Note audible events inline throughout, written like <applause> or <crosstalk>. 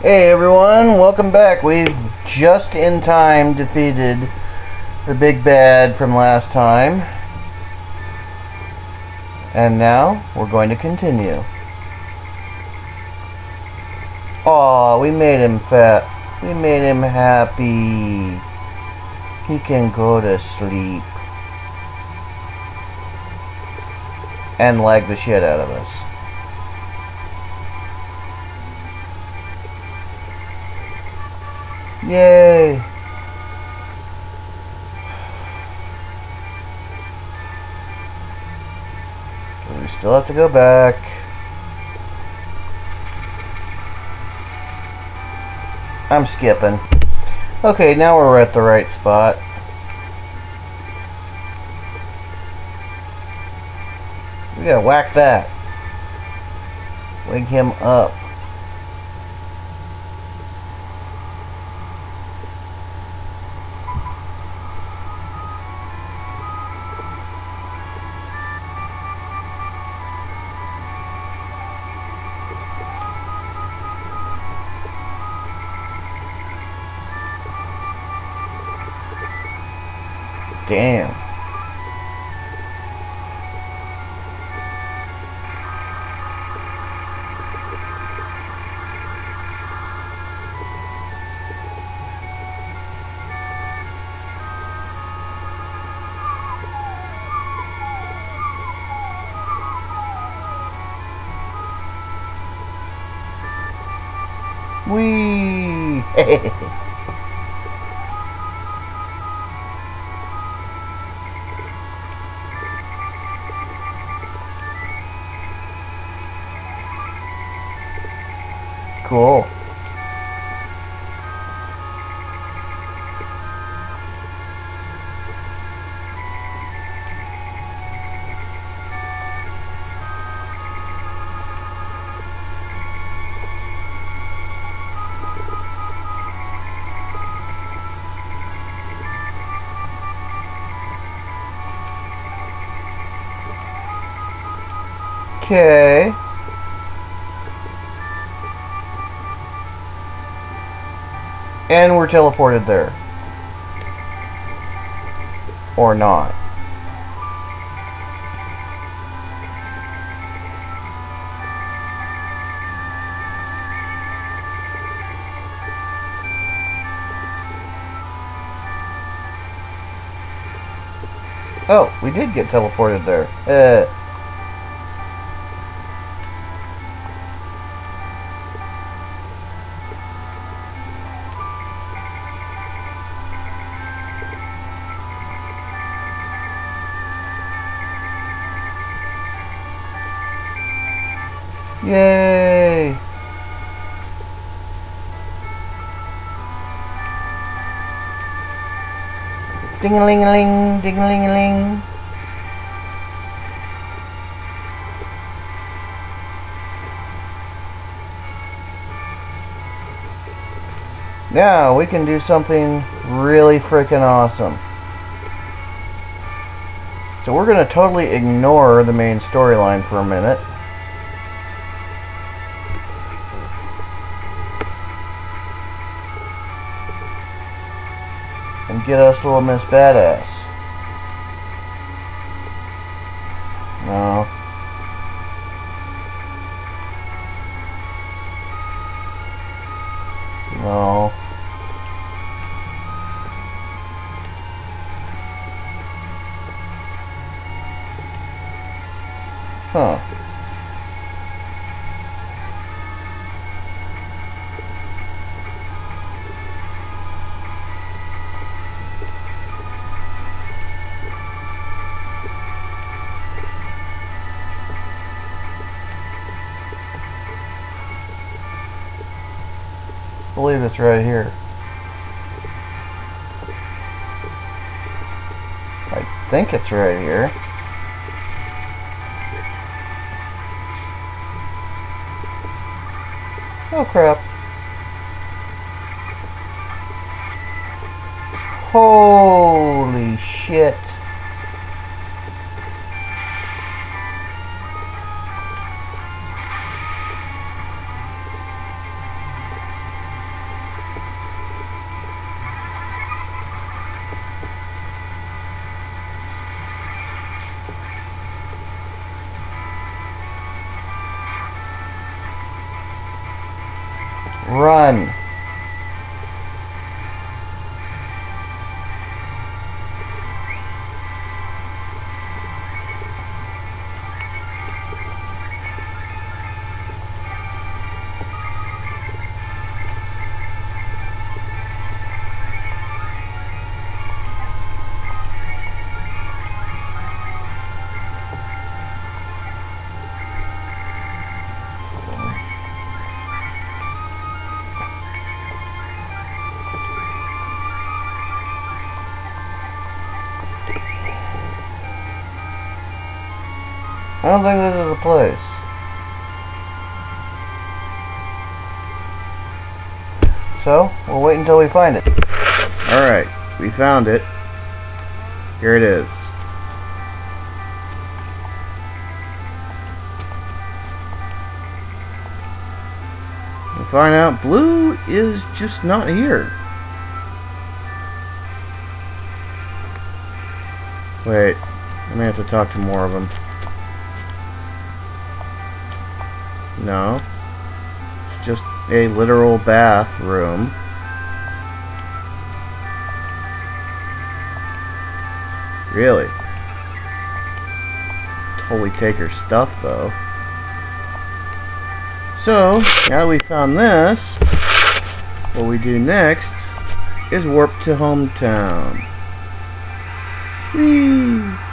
Hey everyone, welcome back. We've just in time defeated the big bad from last time. And now we're going to continue. Aw, we made him fat. We made him happy. He can go to sleep. And lag the shit out of us. Yay! We still have to go back. I'm skipping. Okay, now we're at the right spot. We gotta whack that. Wake him up. Damn. Wee. <laughs> cool. Okay. And we're teleported there. Or not. Oh, we did get teleported there. Uh, Yay! Ding-a-ling-a-ling, ding-a-ling-a-ling. Now we can do something really freaking awesome. So we're going to totally ignore the main storyline for a minute. Get us little Miss Badass. No. No. Huh. Believe it's right here. I think it's right here. Oh crap. Holy shit. Run. I don't think this is a place. So, we'll wait until we find it. Alright, we found it. Here it is. We find out Bleu is just not here. Wait, I may have to talk to more of them. No. It's just a literal bathroom. Really? Totally take her stuff, though. So, now that we found this, what we do next is warp to hometown. Whee!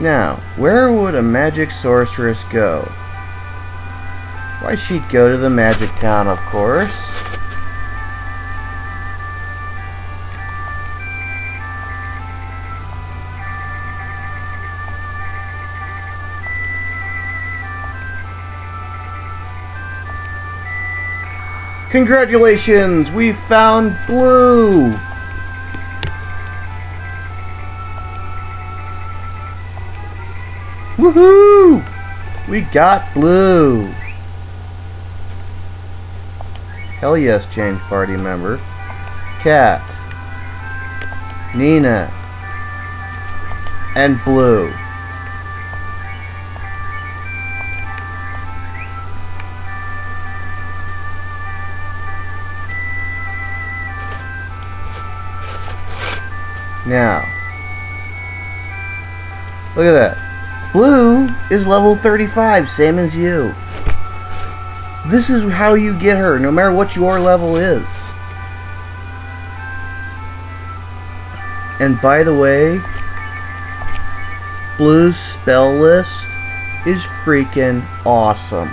Now, where would a magic sorceress go? Why, she'd go to the magic town, of course. Congratulations! We found Bleu! Woohoo! We got Bleu! Hell yes, change party member. Katt. Nina. And Bleu. Now, look at that. Bleu is level 35, same as you. This is how you get her, no matter what your level is. And by the way, Bleu's spell list is freaking awesome.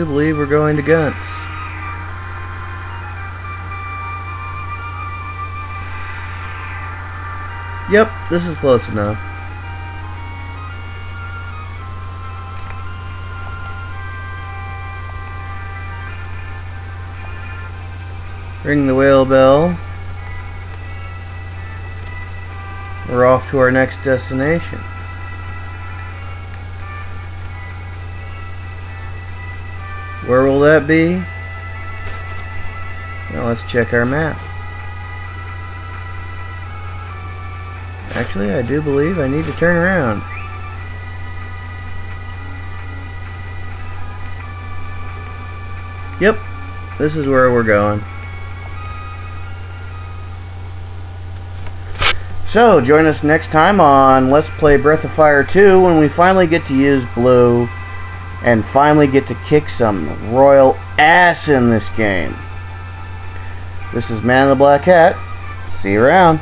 Do believe we're going to Guntz. Yep, this is close enough. Ring the whale bell. We're off to our next destination. Where will that be? Well, let's check our map. Actually, I do believe I need to turn around. Yep, this is where we're going. So, join us next time on Let's Play Breath of Fire 2 when we finally get to use Bleu and finally get to kick some royal ass in this game. This is Man in the Black Hat. See you around.